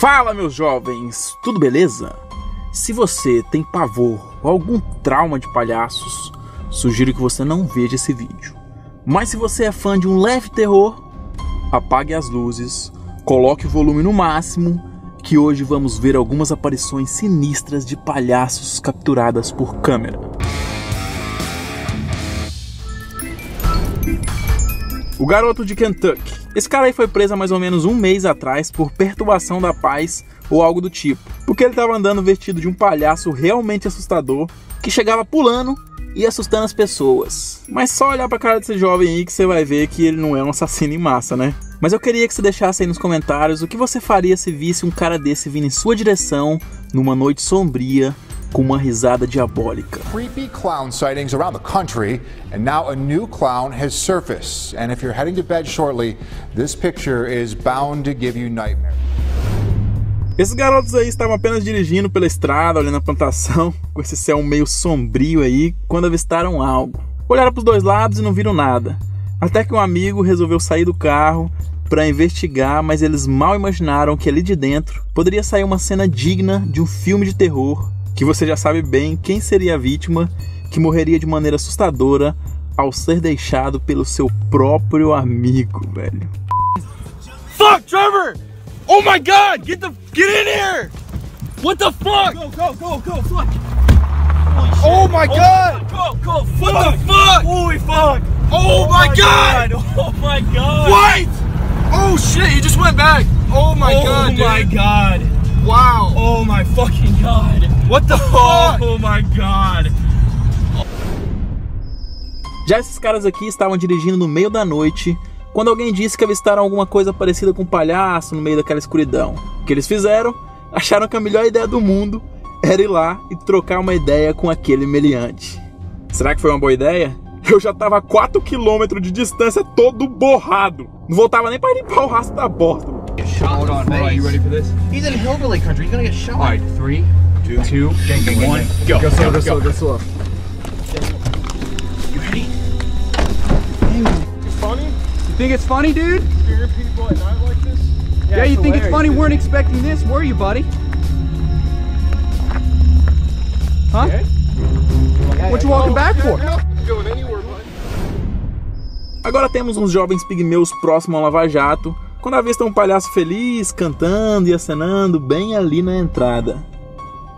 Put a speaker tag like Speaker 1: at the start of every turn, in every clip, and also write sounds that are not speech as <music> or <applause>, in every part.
Speaker 1: Fala, meus jovens, tudo beleza? Se você tem pavor ou algum trauma de palhaços, sugiro que você não veja esse vídeo. Mas se você é fã de um leve terror, apague as luzes, coloque o volume no máximo, que hoje vamos ver algumas aparições sinistras de palhaços capturadas por câmera. O garoto de Kentucky. Esse cara aí foi preso há mais ou menos um mês atrás por perturbação da paz ou algo do tipo. Porque ele estava andando vestido de um palhaço realmente assustador que chegava pulando e assustando as pessoas. Mas só olhar pra cara desse jovem aí que você vai ver que ele não é um assassino em massa, né? Mas eu queria que você deixasse aí nos comentários o que você faria se visse um cara desse vindo em sua direção numa noite sombria com uma risada diabólica.
Speaker 2: Creepy clown sightings around the country, and now a new clown has surfaced. And if you're heading to bed shortly, this picture is bound to give you nightmares.
Speaker 1: Esses garotos aí estavam apenas dirigindo pela estrada, olhando a plantação, <laughs> com esse céu meio sombrio aí, quando avistaram algo. Olharam para os dois lados e não viram nada. Até que um amigo resolveu sair do carro para investigar, mas eles mal imaginaram que ali de dentro poderia sair uma cena digna de um filme de terror que você já sabe bem quem seria a vítima que morreria de maneira assustadora ao ser deixado pelo seu próprio amigo, velho.
Speaker 3: Fuck, Trevor! Oh my god! Get the get in here! What the fuck? Go, go, go, go, fuck!
Speaker 2: Oh my god!
Speaker 3: Go, go, what the fuck? Holy fuck! Oh, my, god. Oh my god!
Speaker 2: What? Oh shit, he just went back. Oh my
Speaker 3: oh
Speaker 2: god, dude.
Speaker 3: my god!
Speaker 2: Wow.
Speaker 3: Oh my fucking god!
Speaker 2: What the fuck?
Speaker 3: Oh my god!
Speaker 1: Já esses caras aqui estavam dirigindo no meio da noite quando alguém disse que avistaram alguma coisa parecida com um palhaço no meio daquela escuridão. O que eles fizeram? Acharam que a melhor ideia do mundo era ir lá e trocar uma ideia com aquele meliante. Será que foi uma boa ideia? Eu já tava a 4 km de distância todo borrado. Não voltava nem pra limpar o rastro da bosta.
Speaker 3: Hold on, hold on. You ready for this?
Speaker 4: He's in hillbilly country. He's gonna get shot.
Speaker 3: All right, three, two, two, one, go.
Speaker 4: Go slow, go slow, go slow.
Speaker 3: You ready?
Speaker 4: You think it's funny, dude?
Speaker 5: Fear people at night like this?
Speaker 4: Yeah, you think it's funny? Weren't expecting this, were you, buddy? Huh? What you walking back for?
Speaker 5: Going anywhere, bud.
Speaker 1: Agora temos uns jovens pigmeus próximo ao Lava Jato, quando avistam um palhaço feliz, cantando e acenando bem ali na entrada.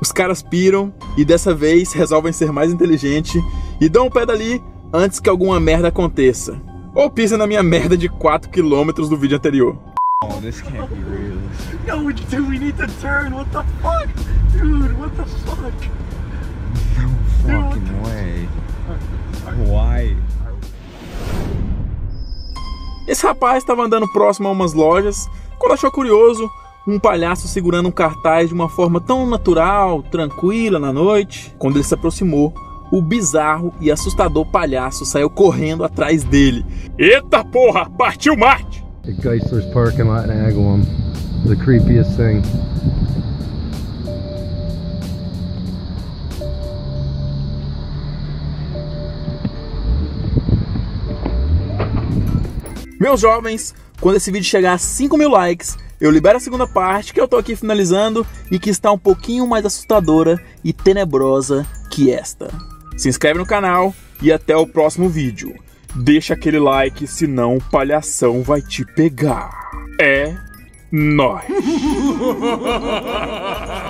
Speaker 1: Os caras piram e dessa vez resolvem ser mais inteligentes e dão o pé dali antes que alguma merda aconteça. Ou pisem na minha merda de 4 km do vídeo anterior.
Speaker 3: Oh, this can't be real.
Speaker 5: No, do. We need to turn. What the fuck, dude? What the fuck?
Speaker 1: Esse rapaz estava andando próximo a umas lojas quando achou curioso um palhaço segurando um cartaz de uma forma tão natural, tranquila na noite. Quando ele se aproximou, o bizarro e assustador palhaço saiu correndo atrás dele. Eita porra, partiu Marte!
Speaker 6: The Geisler's parking lot in Agawam. The creepiest thing.
Speaker 1: Meus jovens, quando esse vídeo chegar a 5 mil likes, eu libero a segunda parte que eu tô aqui finalizando e que está um pouquinho mais assustadora e tenebrosa que esta. Se inscreve no canal e até o próximo vídeo. Deixa aquele like, senão o palhação vai te pegar. É nóis! <laughs>